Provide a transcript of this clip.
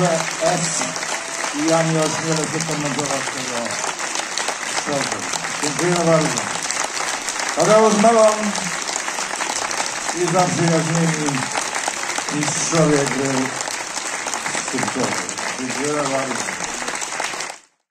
Duże S i ja nie ośmielę się komentować tego szczerze. Dziękujemy bardzo. Tadeusz Melon i zaprzyjaźnieni mistrzowie gry sztukowej. Dziękujemy bardzo.